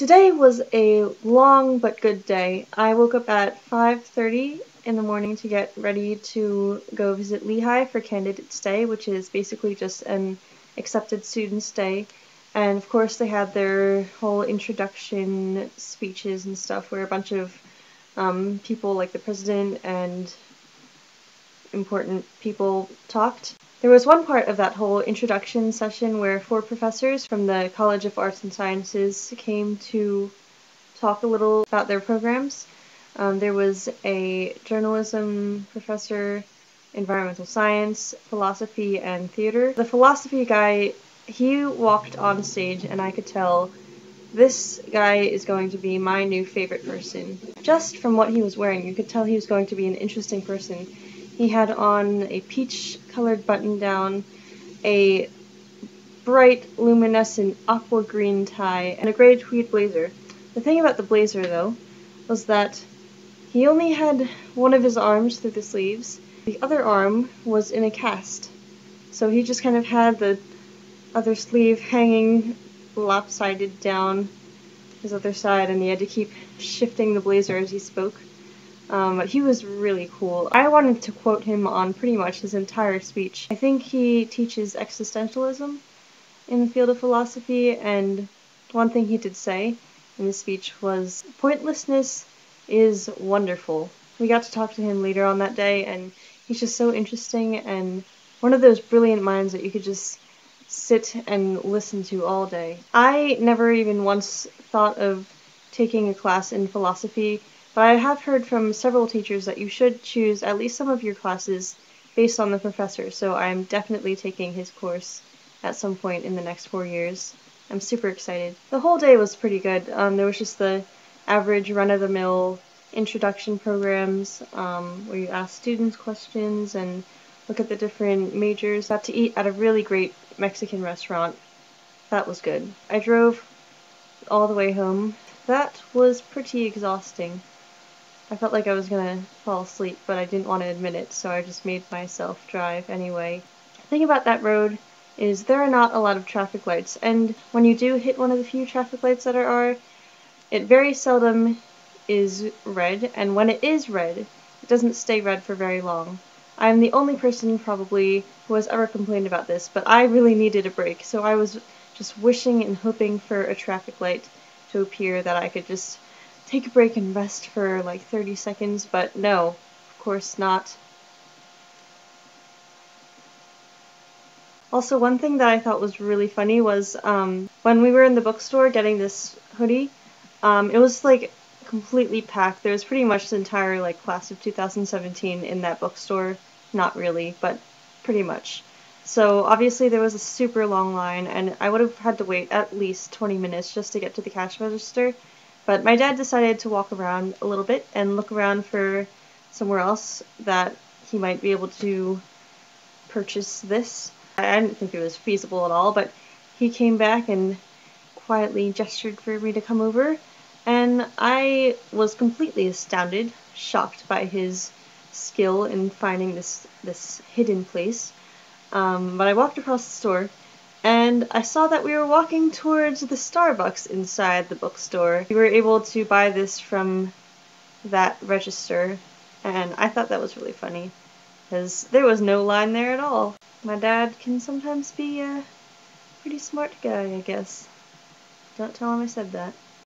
Today was a long but good day. I woke up at 5.30 in the morning to get ready to go visit Lehigh for Candidates Day, which is basically just an accepted students day. And of course they had their whole introduction speeches and stuff where a bunch of um, people like the president and important people talked. There was one part of that whole introduction session where four professors from the College of Arts and Sciences came to talk a little about their programs. Um, there was a journalism professor, environmental science, philosophy, and theater. The philosophy guy, he walked on stage and I could tell this guy is going to be my new favorite person. Just from what he was wearing, you could tell he was going to be an interesting person. He had on a peach colored button down, a bright luminescent aqua green tie, and a gray tweed blazer. The thing about the blazer, though, was that he only had one of his arms through the sleeves. The other arm was in a cast. So he just kind of had the other sleeve hanging lopsided down his other side, and he had to keep shifting the blazer as he spoke. Um, he was really cool. I wanted to quote him on pretty much his entire speech. I think he teaches existentialism in the field of philosophy, and one thing he did say in the speech was pointlessness is wonderful. We got to talk to him later on that day, and he's just so interesting and one of those brilliant minds that you could just sit and listen to all day. I never even once thought of taking a class in philosophy but I have heard from several teachers that you should choose at least some of your classes based on the professor, so I'm definitely taking his course at some point in the next four years. I'm super excited. The whole day was pretty good. Um, there was just the average run-of-the-mill introduction programs um, where you ask students questions and look at the different majors. Got to eat at a really great Mexican restaurant. That was good. I drove all the way home. That was pretty exhausting. I felt like I was gonna fall asleep, but I didn't want to admit it, so I just made myself drive anyway. The thing about that road is there are not a lot of traffic lights, and when you do hit one of the few traffic lights that are, it very seldom is red, and when it is red, it doesn't stay red for very long. I am the only person probably who has ever complained about this, but I really needed a break, so I was just wishing and hoping for a traffic light to appear that I could just take a break and rest for like 30 seconds, but no, of course not. Also, one thing that I thought was really funny was um, when we were in the bookstore getting this hoodie, um, it was like completely packed. There was pretty much the entire like class of 2017 in that bookstore. Not really, but pretty much. So obviously there was a super long line, and I would have had to wait at least 20 minutes just to get to the cash register. But my dad decided to walk around a little bit and look around for somewhere else that he might be able to purchase this. I didn't think it was feasible at all, but he came back and quietly gestured for me to come over, and I was completely astounded, shocked by his skill in finding this this hidden place. Um, but I walked across the store and I saw that we were walking towards the Starbucks inside the bookstore. We were able to buy this from that register, and I thought that was really funny, because there was no line there at all. My dad can sometimes be a pretty smart guy, I guess. Don't tell him I said that.